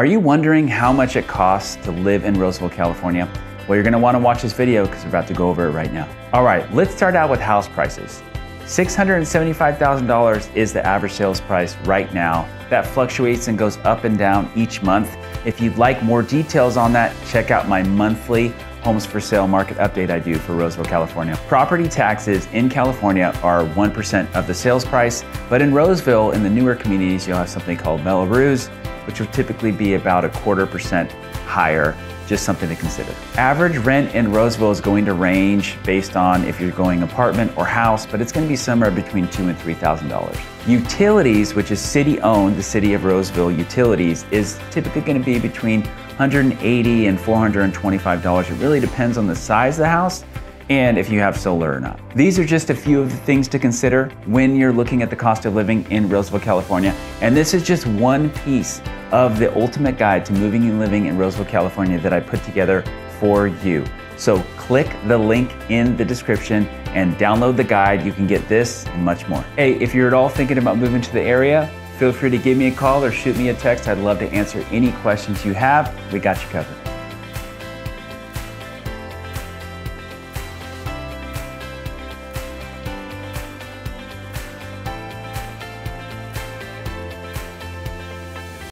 Are you wondering how much it costs to live in Roseville, California? Well, you're gonna wanna watch this video because we're about to go over it right now. All right, let's start out with house prices. $675,000 is the average sales price right now. That fluctuates and goes up and down each month. If you'd like more details on that, check out my monthly homes for sale market update I do for Roseville, California. Property taxes in California are 1% of the sales price, but in Roseville, in the newer communities, you'll have something called Mello-Roos, which will typically be about a quarter percent higher just something to consider. Average rent in Roseville is going to range based on if you're going apartment or house, but it's going to be somewhere between two and three thousand dollars. Utilities, which is city owned, the city of Roseville utilities, is typically going to be between 180 and 425 dollars. It really depends on the size of the house and if you have solar or not. These are just a few of the things to consider when you're looking at the cost of living in Roseville, California. And this is just one piece of the ultimate guide to moving and living in Roseville, California that I put together for you. So click the link in the description and download the guide. You can get this and much more. Hey, if you're at all thinking about moving to the area, feel free to give me a call or shoot me a text. I'd love to answer any questions you have. We got you covered.